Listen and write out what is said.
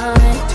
mind